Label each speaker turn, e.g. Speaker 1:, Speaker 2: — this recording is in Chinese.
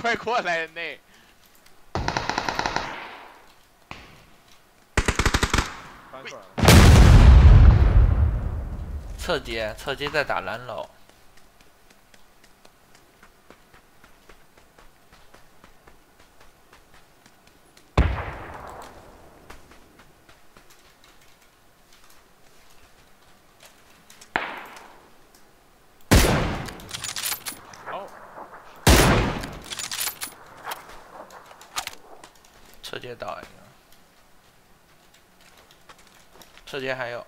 Speaker 1: 快过来内！
Speaker 2: 翻出来了。
Speaker 3: 侧街，侧街在打蓝楼。直接倒一个直接还有